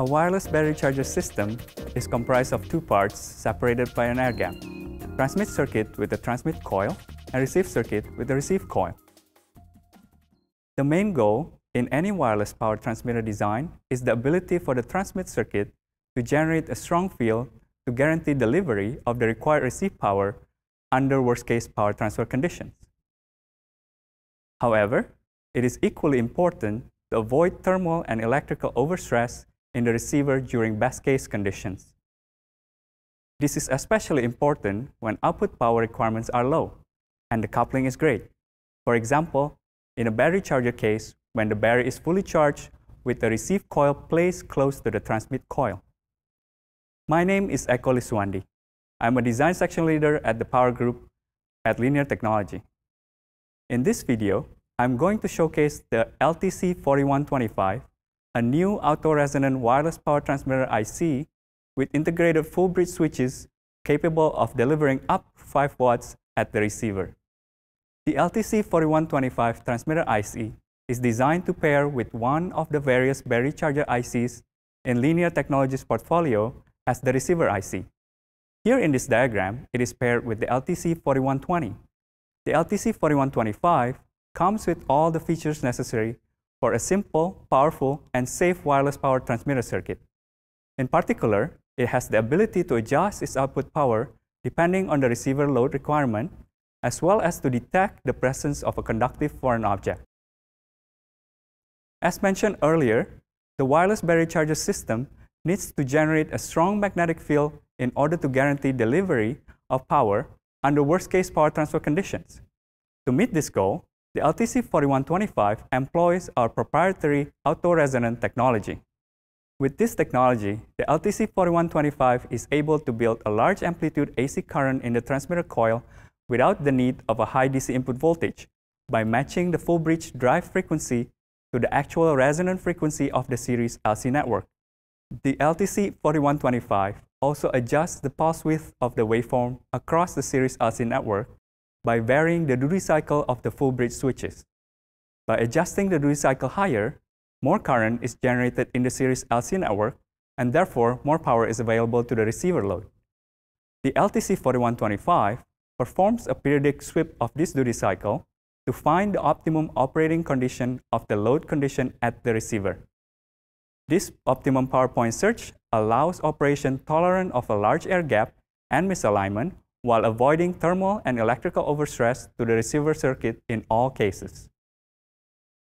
A wireless battery charger system is comprised of two parts separated by an air gap. Transmit circuit with the transmit coil and receive circuit with the receive coil. The main goal in any wireless power transmitter design is the ability for the transmit circuit to generate a strong field to guarantee delivery of the required receive power under worst-case power transfer conditions. However, it is equally important to avoid thermal and electrical overstress in the receiver during best-case conditions. This is especially important when output power requirements are low and the coupling is great. For example, in a battery charger case, when the battery is fully charged with the receive coil placed close to the transmit coil. My name is Eko Lisuwandi. I'm a design section leader at the Power Group at Linear Technology. In this video, I'm going to showcase the LTC4125, a new auto-resonant wireless power transmitter IC with integrated full bridge switches capable of delivering up 5 watts at the receiver. The LTC4125 transmitter IC is designed to pair with one of the various battery charger ICs in Linear Technologies portfolio as the receiver IC. Here in this diagram, it is paired with the LTC4120. The LTC4125 comes with all the features necessary for a simple, powerful, and safe wireless power transmitter circuit. In particular, it has the ability to adjust its output power depending on the receiver load requirement, as well as to detect the presence of a conductive foreign object. As mentioned earlier, the wireless battery charger system needs to generate a strong magnetic field in order to guarantee delivery of power under worst-case power transfer conditions. To meet this goal, the LTC4125 employs our proprietary auto-resonant technology. With this technology, the LTC4125 is able to build a large amplitude AC current in the transmitter coil without the need of a high DC input voltage by matching the full bridge drive frequency to the actual resonant frequency of the series LC network. The LTC4125 also adjusts the pulse width of the waveform across the series LC network by varying the duty cycle of the full bridge switches. By adjusting the duty cycle higher, more current is generated in the series LC network, and therefore more power is available to the receiver load. The LTC4125 performs a periodic sweep of this duty cycle to find the optimum operating condition of the load condition at the receiver. This optimum power point search allows operation tolerant of a large air gap and misalignment while avoiding thermal and electrical overstress to the receiver circuit in all cases.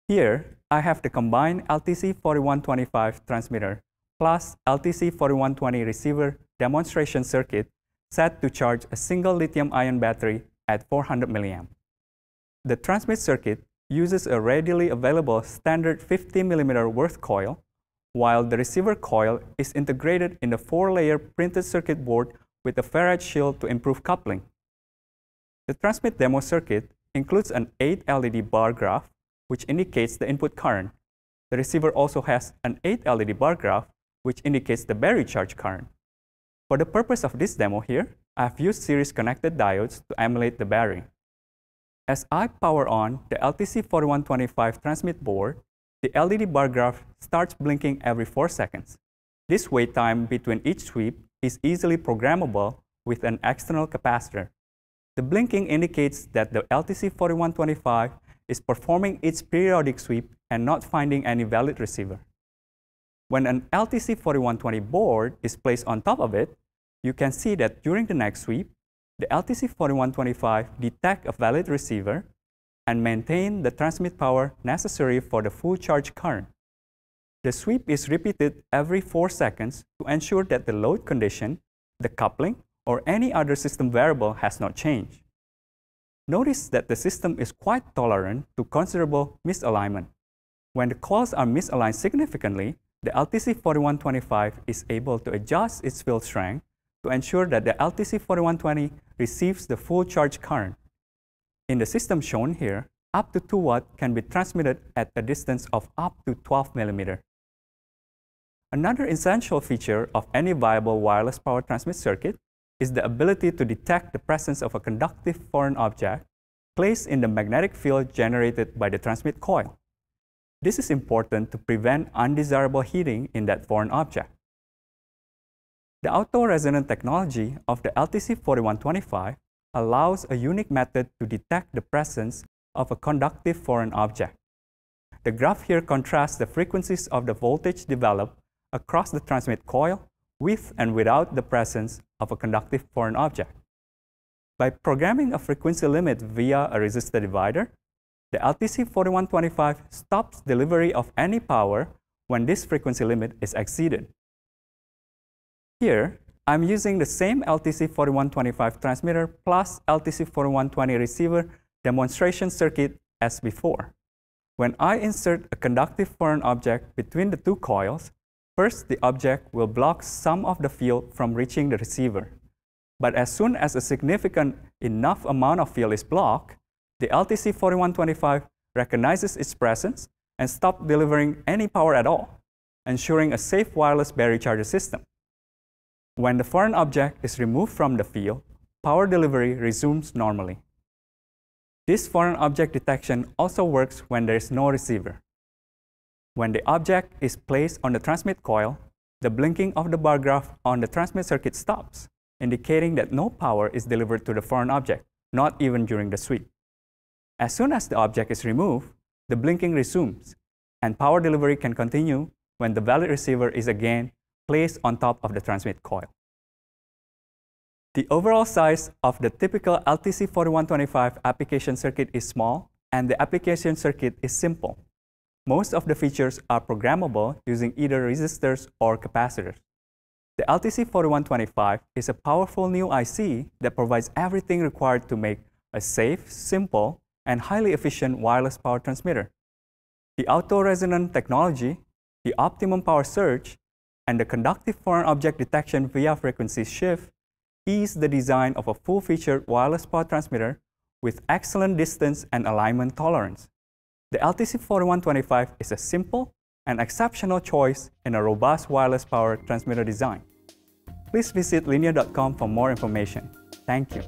Here, I have the combined LTC4125 transmitter plus LTC4120 receiver demonstration circuit set to charge a single lithium-ion battery at 400 mA. The transmit circuit uses a readily available standard 50 mm Würth coil while the receiver coil is integrated in the four-layer printed circuit board with a ferrite shield to improve coupling. The transmit demo circuit includes an 8 LED bar graph, which indicates the input current. The receiver also has an 8 LED bar graph, which indicates the battery charge current. For the purpose of this demo here, I've used series connected diodes to emulate the battery. As I power on the LTC4125 transmit board, the LED bar graph starts blinking every 4 seconds. This wait time between each sweep is easily programmable with an external capacitor. The blinking indicates that the LTC4125 is performing its periodic sweep and not finding any valid receiver. When an LTC4120 board is placed on top of it, you can see that during the next sweep, the LTC4125 detect a valid receiver and maintain the transmit power necessary for the full charge current. The sweep is repeated every 4 seconds to ensure that the load condition, the coupling, or any other system variable has not changed. Notice that the system is quite tolerant to considerable misalignment. When the coils are misaligned significantly, the LTC4125 is able to adjust its field strength to ensure that the LTC4120 receives the full charge current. In the system shown here, up to 2 watt can be transmitted at a distance of up to 12 millimeter. Another essential feature of any viable wireless power transmit circuit is the ability to detect the presence of a conductive foreign object placed in the magnetic field generated by the transmit coil. This is important to prevent undesirable heating in that foreign object. The auto-resonant technology of the LTC4125 allows a unique method to detect the presence of a conductive foreign object. The graph here contrasts the frequencies of the voltage developed across the transmit coil with and without the presence of a conductive foreign object. By programming a frequency limit via a resistor divider, the LTC4125 stops delivery of any power when this frequency limit is exceeded. Here, I'm using the same LTC4125 transmitter plus LTC4120 receiver demonstration circuit as before. When I insert a conductive foreign object between the two coils, first the object will block some of the field from reaching the receiver. But as soon as a significant enough amount of field is blocked, the LTC4125 recognizes its presence and stops delivering any power at all, ensuring a safe wireless battery charger system. When the foreign object is removed from the field, power delivery resumes normally. This foreign object detection also works when there is no receiver. When the object is placed on the transmit coil, the blinking of the bar graph on the transmit circuit stops, indicating that no power is delivered to the foreign object, not even during the sweep. As soon as the object is removed, the blinking resumes, and power delivery can continue when the valid receiver is again placed on top of the transmit coil. The overall size of the typical LTC4125 application circuit is small, and the application circuit is simple. Most of the features are programmable using either resistors or capacitors. The LTC4125 is a powerful new IC that provides everything required to make a safe, simple, and highly efficient wireless power transmitter. The auto-resonant technology, the optimum power search, and the conductive foreign object detection via frequency shift ease the design of a full-featured wireless power transmitter with excellent distance and alignment tolerance. The LTC4125 is a simple and exceptional choice in a robust wireless power transmitter design. Please visit linear.com for more information. Thank you.